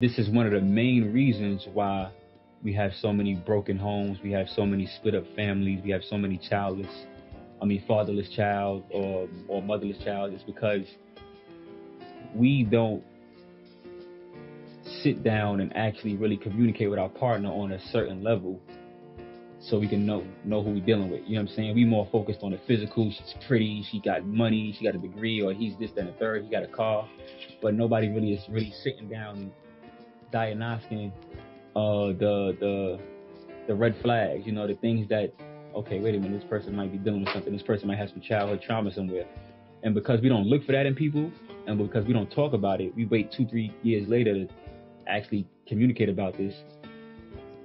This is one of the main reasons why we have so many broken homes, we have so many split up families, we have so many childless, I mean fatherless child or or motherless child is because we don't sit down and actually really communicate with our partner on a certain level so we can know know who we're dealing with. You know what I'm saying? We more focused on the physical. She's pretty. She got money. She got a degree, or he's this, that, and the third. He got a car, but nobody really is really sitting down diagnosing uh, the the the red flags. You know, the things that okay, wait a minute, this person might be dealing with something. This person might have some childhood trauma somewhere, and because we don't look for that in people, and because we don't talk about it, we wait two, three years later to actually communicate about this.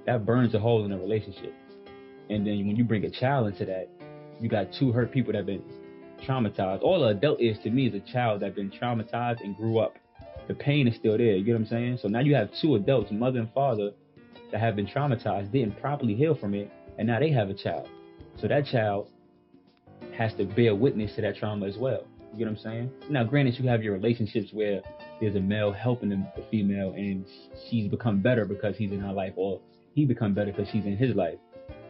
That burns a hole in a relationship and then when you bring a child into that, you got two hurt people that have been traumatized. All an adult is to me is a child that been traumatized and grew up. The pain is still there. You get what I'm saying? So now you have two adults, mother and father, that have been traumatized, didn't properly heal from it, and now they have a child. So that child has to bear witness to that trauma as well. You get what I'm saying? Now, granted, you have your relationships where there's a male helping the female, and she's become better because he's in her life, or he become better because she's in his life.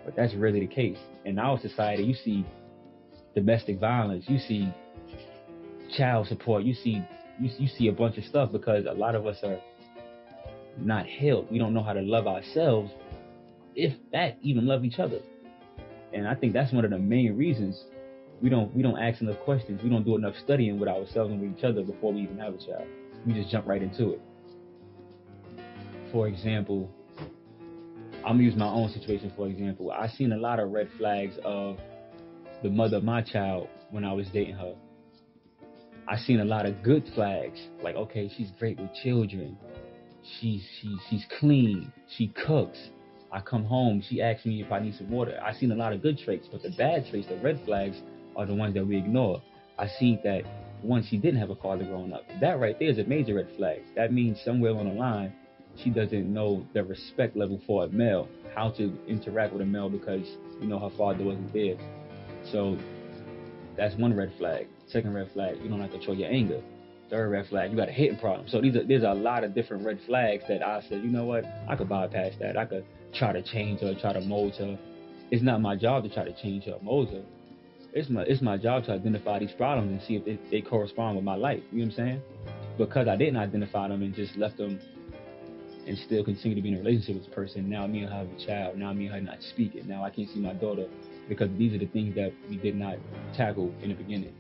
But that's really the case. In our society, you see domestic violence, you see child support, you see you, you see a bunch of stuff because a lot of us are not healed. We don't know how to love ourselves, if that, even love each other. And I think that's one of the main reasons we don't we don't ask enough questions. We don't do enough studying with ourselves and with each other before we even have a child. We just jump right into it. For example, I'm gonna use my own situation for example. I seen a lot of red flags of the mother of my child when I was dating her. I seen a lot of good flags, like okay, she's great with children. She's she she's clean. She cooks. I come home, she asks me if I need some water. I seen a lot of good traits, but the bad traits, the red flags, are the ones that we ignore. I seen that one, she didn't have a father growing up. That right there is a major red flag. That means somewhere on the line she doesn't know the respect level for a male, how to interact with a male because you know her father wasn't there. So that's one red flag. Second red flag, you don't have to control your anger. Third red flag, you got a hitting problem. So these are there's a lot of different red flags that I said, you know what, I could bypass that. I could try to change her, try to mold her. It's not my job to try to change her, mold her. It's my it's my job to identify these problems and see if they, they correspond with my life. You know what I'm saying? Because I didn't identify them and just left them and still continue to be in a relationship with this person. Now me and her have a child. Now me and her not speaking. Now I can't see my daughter because these are the things that we did not tackle in the beginning.